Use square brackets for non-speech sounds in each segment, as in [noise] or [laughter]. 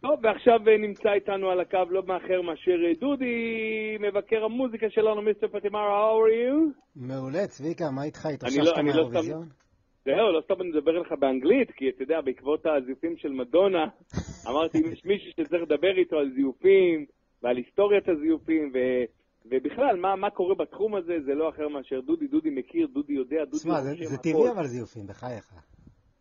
טוב, ועכשיו נמצא איתנו על הקו לא מאחר מאשר אה, דודי, מבקר המוזיקה שלנו, מיסטר פטימרה, how are you? מעולה, צביקה, מה איתך? אני התאוששת לא- לא מהאירוויזיון? זהו, לא סתם אני מדבר אליך באנגלית, כי אתה יודע, בעקבות הזיופים של מדונה, [laughs] אמרתי, אם יש מישהו שצריך לדבר איתו על זיופים, ועל היסטוריית הזיופים, ו... ובכלל, מה, מה קורה בתחום הזה, זה לא אחר מאשר דודי, דודי מכיר, דודי יודע, דודי תשמע, זה- זה. טבעי אבל זיופים, בחייך.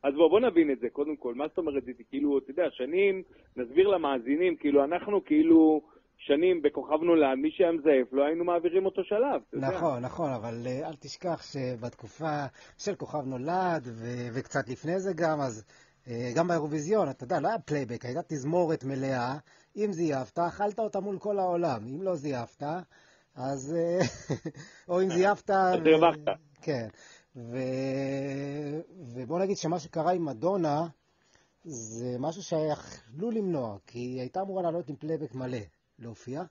אז בוא, בוא נבין את זה, קודם כל. מה זאת אומרת, זה כאילו, אתה יודע, שנים, נסביר למאזינים, כאילו, אנחנו כאילו שנים בכוכב נולד, מי שהיה מזייף, לא היינו מעבירים אותו שלב, אתה יודע. נכון, נכון, אבל אה, אל תשכח שבתקופה של כוכב נולד, ו- וקצת לפני זה גם, אז אה, גם באירוויזיון, אתה יודע, לא היה פלייבק, הייתה תזמורת מלאה. אם זייפת, אכלת אותה מול כל העולם. אם לא זייפת, אז... אה, [laughs] או אם זייפת... אז הרווחת. כן. ו... ובוא נגיד שמה שקרה עם מדונה, זה משהו שיכלו למנוע, כי היא הייתה אמורה לעלות עם פלייבק מלא, להופיע.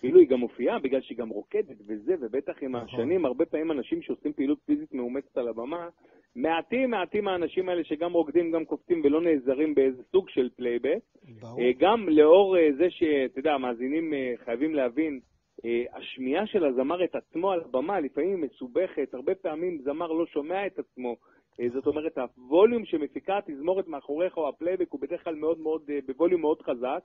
כאילו היא גם מופיעה בגלל שהיא גם רוקדת וזה, ובטח עם נכון. השנים, הרבה פעמים אנשים שעושים פעילות פיזית מאומצת על הבמה, מעטים מעטים האנשים האלה שגם רוקדים, גם קופצים ולא נעזרים באיזה סוג של פלייבק. ברור. אה, גם לאור אה, זה שאתה יודע, המאזינים אה, חייבים להבין, השמיעה של הזמר את עצמו על הבמה לפעמים מסובכת, הרבה פעמים זמר לא שומע את עצמו. אה, זאת אומרת, הווליום שמפיקה התזמורת מאחוריך או הפלייבק הוא בדרך כלל מאוד מאוד, אה, בווליום מאוד חזק,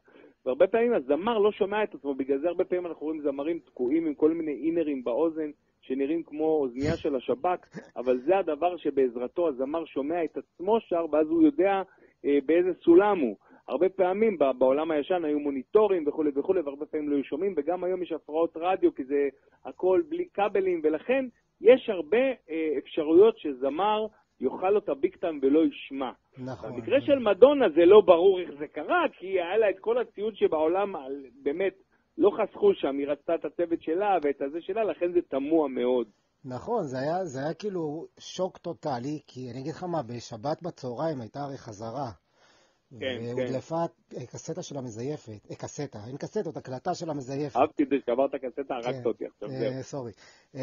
והרבה פעמים הזמר לא שומע את עצמו, בגלל זה הרבה פעמים אנחנו רואים זמרים תקועים עם כל מיני in-ear ים באוזן, שנראים כמו אוזנייה של השב"כ, אבל זה הדבר שבעזרתו הזמר שומע את עצמו שר, ואז הוא יודע אה, באיזה סולם הוא. הרבה פעמים בעולם הישן היו מוניטורים וכולי וכולי, והרבה פעמים לא היו שומעים, וגם היום יש הפרעות רדיו, כי זה הכל בלי כבלים, ולכן יש הרבה אה, אפשרויות שזמר יאכל אותה ביג טיים ולא ישמע. נכון. במקרה של מדונה זה לא ברור איך זה קרה, כי היה לה את כל הציוד שבעולם, על- באמת, לא חסכו שם, היא רצתה את הצוות שלה ואת הזה שלה, לכן זה תמוה מאוד. נכון, זה היה, זה היה כאילו שוק טוטאלי, כי אני אגיד לך מה, בשבת בצהריים הייתה הרי חזרה. כן, והודלפה אה, קסטה של המזייפת, אה, קסטה, אין קסטות, הקלטה של המזייפת. אהבתי את זה שעברת קסטה, הרגת כן. אותי עכשיו, אה, זהו. סורי. אה,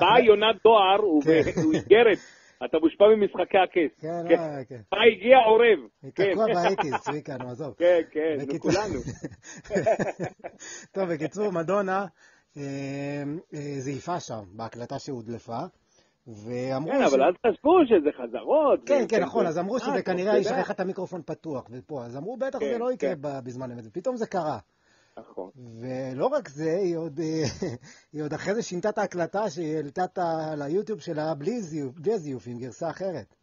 באה יונת דואר, הוא כן. הוא איגרת, אתה מושפע ממשחקי הכס. כן, כן. אה, כן. בא הגיע עורב. כן. תקוע באייטיז, צביקה, נו עזוב. [laughs] כן, כן, בקיצור- כולנו. [laughs] טוב, בקיצור, מדונה אה, אה, זייפה שם, בהקלטה שהודלפה, ואמרו... כן, אבל ש- אז חשבו שזה חזרות. כן, כן, נכון, אז אמרו אה, שזה כנראה יודע. ישכח את המיקרופון פתוח ופה, אז אמרו בטח כן, זה לא יקרה כן. בזמן אמת, ופתאום זה קרה. נכון. ולא רק זה, היא עוד, [laughs] היא עוד אחרי זה שינתה את ההקלטה שהיא העלתה ליוטיוב שלה בלי הזיופים, גרסה אחרת.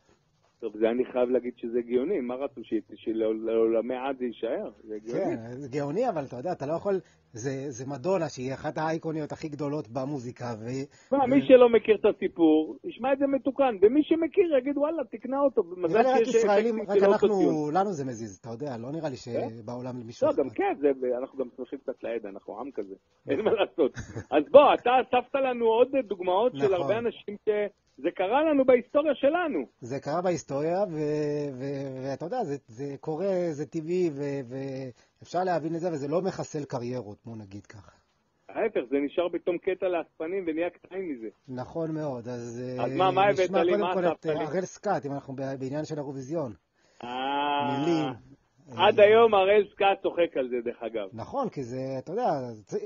טוב, זה אני חייב להגיד שזה הגיוני, מה רצו, ש- שלעולמי עד זה יישאר? זה הגיוני. כן, זה גאוני, אבל אתה יודע, אתה לא יכול, זה, זה מדונה שהיא אחת האייקוניות הכי גדולות במוזיקה, ו... מה, מי שלא מכיר את הסיפור, ישמע את זה מתוקן, ומי שמכיר יגיד, וואלה, תקנה אותו. מזל נראה לי רק ישראלים, רק אנחנו. לנו זה מזיז, אתה יודע, לא נראה לי שבעולם למישהו לא, גם. כן, זה- אנחנו גם שמחים קצת לעד, אנחנו עם כזה, אין מה לעשות. אז בוא, אתה אספת לנו עוד דוגמאות של נכון. הרבה אנשים שזה קרה לנו בהיסטוריה שלנו. זה קרה בהיסטוריה, ואתה יודע, זה, זה קורה, זה טבעי, ואפשר להבין את זה, וזה לא מחסל קריירות, בוא נגיד ככה. ההפך, זה נשאר פתאום קטע לאספנים ונהיה קטעים מזה. נכון מאוד, אז, אז אה, מה, מה הבאת נשמע לי? קודם מה כל את אה? הראל סקאט, אם אנחנו בעניין של האירוויזיון. אה, מילים. עד היום הראל סקאט צוחק על זה, דרך אגב. נכון, כי זה, אתה יודע,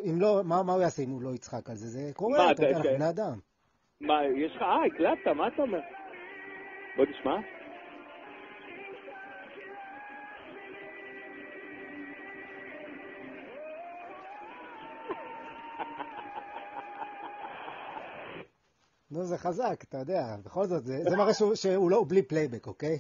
אם לא, מה, הוא יעשה אם הוא לא יצחק על זה? זה קורה, אתה יודע, אנחנו בני אדם. מה, יש לך, אה, הקלטת, מה אתה אומר? בוא תשמע. נו, זה חזק, אתה יודע, בכל זאת, זה, זה מראה שהוא, שהוא לא, בלי פלייבק, אוקיי?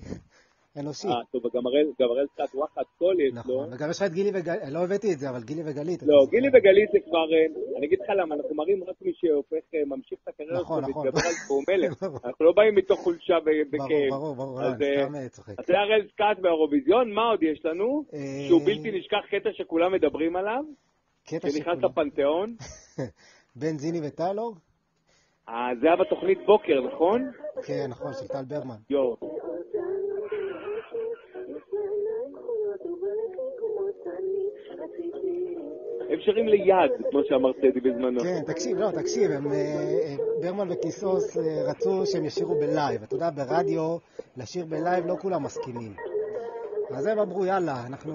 אנושי. אה, טוב, גם הראל סקאט וואחד קול יש לו. נכון, וגם יש לך את גילי וגלית, לא הבאתי את זה, אבל גילי וגלית. לא. גילי וגלית זה כבר, אה, אני אגיד לך למה, אנחנו מראים רק מי שהופך, אה, ממשיך את הקריירה נכון, שלו נכון. ומתגבר על זה, הוא [laughs] מלך. ברור. אנחנו לא באים מתוך חולשה ברור, וכאב. ברור, ברור, אה, סתם אה, צוחק. אז זה הראל סקאט באירוויזיון, מה עוד יש לנו? שהוא בלתי נשכח קטע שכולם מדברים עליו, קטע שנכנס שכולם- לפנתיאון. [laughs] בן זיני וטיילור? אה, זה היה בתוכנית בוקר, נכון? כן, נכון, של טל ברמן. יואו. הם שרים ליד, כמו שאמר טדי בזמנו. כן, תקשיב, לא, תקשיב, הם, אה, אה, ברמן וקיסוס אה, רצו שהם ישירו בלייב. אתה יודע, ברדיו, לשיר בלייב לא כולם מסכימים. אז הם אמרו, יאללה, אנחנו...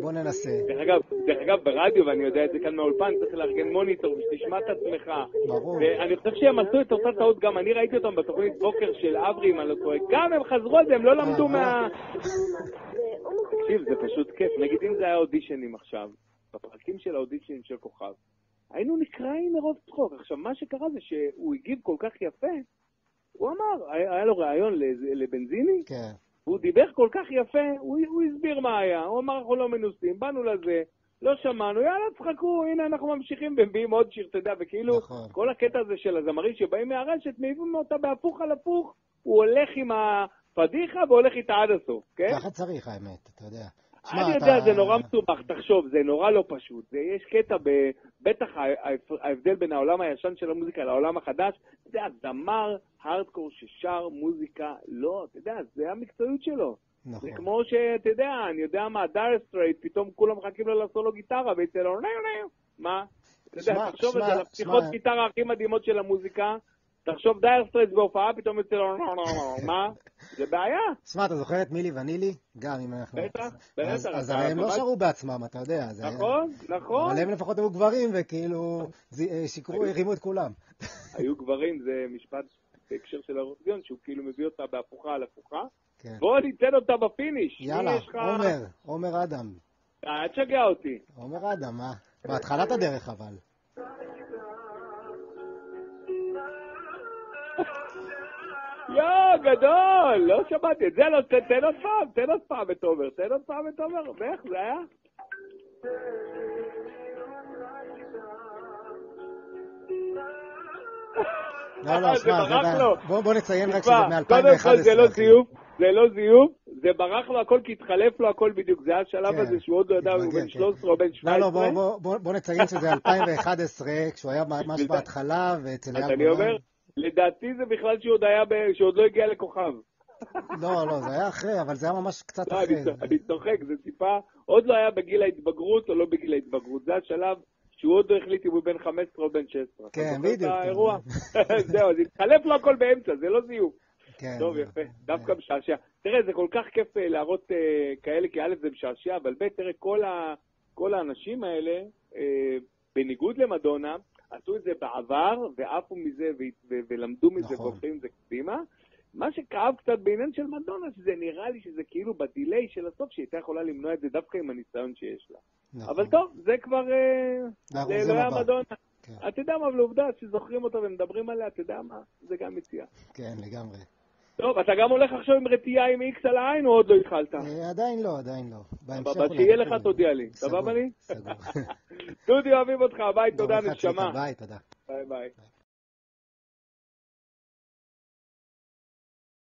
בוא ננסה. דרך אגב, דרך אגב, ברדיו, ואני יודע את זה כאן מהאולפן, צריך לארגן מוניטור ושתשמע את עצמך. ברור. ואני חושב שהם עשו את אותה טעות גם, אני ראיתי אותם בתוכנית בוקר של אברי, אם אני לא טועה. גם הם חזרו על זה, הם לא למדו מה... תקשיב, זה פשוט כיף. נגיד אם זה היה אודישנים עכשיו, בפרקים של האודישנים של כוכב, היינו נקרעים מרוב צחוק. עכשיו, מה שקרה זה שהוא הגיב כל כך יפה, הוא אמר, היה לו ראיון לבנזיני, כן. הוא דיבר כל כך יפה, הוא, הוא הסביר מה היה, הוא אמר אנחנו לא מנוסים, באנו לזה, לא שמענו, יאללה צחקו, הנה אנחנו ממשיכים ומביאים עוד שיר, אתה יודע, וכאילו, נכון. כל הקטע הזה של הזמרים שבאים מהרשת, מביאים אותה בהפוך על הפוך, הוא הולך עם הפדיחה והולך איתה עד הסוף, כן? ככה צריך, האמת, אתה יודע. שמע, אני אתה- יודע, זה נורא מסובך, תחשוב, זה נורא לא פשוט. זה, יש קטע, ב, בטח ההבדל בין העולם הישן של המוזיקה לעולם החדש, אתה יודע, זמר הארדקור ששר מוזיקה, לא, אתה יודע, זה המקצועיות שלו. נכון. זה כמו שאתה יודע, אני יודע מה, Dire Straits, פתאום כולם מחכים לו לעשות סולו גיטרה, ויצא לו מה? אתה יודע, תחשוב על זה, על הפתיחות. גיטרה הכי מדהימות של המוזיקה, תחשוב Dire Straits בהופעה, פתאום יוצא לו מה? זה בעיה. שמע, אתה זוכר את מילי ונילי? גם אם אנחנו... בטח, אז- בטח, אז הרי הם לא שרו בעצמם, אתה יודע. נכון, נכון. אבל הם לפחות היו גברים, וכאילו, אה, שיקרו, הרימו את כולם. [laughs] היו גברים, זה משפט בהקשר של האירוויזיון, שהוא כאילו מביא אותה בהפוכה על הפוכה. כן. בוא ניתן אותה ב finish. יאללה. עומר, עומר אדם. אה, אל תשגע אותי. עומר אדם, מה? בהתחלת הדרך אבל. [laughs] יואו, גדול! לא שמעתי את זה, לא, ת- תן עוד פעם, תן עוד פעם את עומר, תן עוד פעם את עומר, ואיך זה היה? לא, לא, [laughs] שמע, זה ברח לו. בוא- נציין רק שזה קודם כל זה לא מ-2011. זיוף, זה לא זיוף, זה ברח לו הכל כי התחלף לו הכל בדיוק, זה היה השלב כן, הזה שהוא עוד לא ידע אם הוא בן כן. 13 או בן לא, 17. לא, בוא- בוא- בוא- בוא נציין שזה 2011, כשהוא היה ממש בהתחלה, ואצל אז אייל אני גולן. לדעתי זה בכלל שהוא עוד היה, ב- שהוא עוד לא הגיע לכוכב. לא, לא, זה היה אחרי, אבל זה היה ממש קצת לא, אחרי. אני צוחק- זה טיפה, עוד לא היה בגיל ההתבגרות או לא בגיל ההתבגרות, זה השלב שהוא עוד לא החליט אם הוא בן 15 או בן 16. אתה כן, בדיוק. האירוע? [laughs] זהו, אז התחלף לו הכל באמצע, זה לא זיוף. כן, טוב, יפה, דווקא משעשע. תראה, זה כל כך כיף אה, להראות אה, כאלה, כי א' זה משעשע, אבל ב', תראה, כל האנשים האלה, אה, בניגוד למדונה, עשו את זה בעבר, ועפו מזה, ו- ו- ולמדו מזה, נכון. והולכים עם זה קדימה. מה שכאב קצת בעניין של מדונה, שזה נראה לי שזה כאילו בדיליי של הסוף, שהיא הייתה יכולה למנוע את זה דווקא עם הניסיון שיש לה. נכון. אבל טוב, זה כבר... אה, זה זה לא היה. מדונה. כן. אתה יודע מה, אבל עובדה שזוכרים אותה ומדברים עליה, אתה יודע מה, זה גם מציאה. כן, לגמרי. טוב, אתה גם הולך עכשיו עם רטייה עם איקס על העין, או עוד לא התחלת? אה, עדיין לא, עדיין לא. בהמשך סבבה, אולי שיהיה לך. תודיע לי. סבבה לי? סגור. [laughs] דודי, אוהבים אותך, ביי, תודה, נשמה. ביי, תודה. ביי ביי.